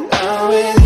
now with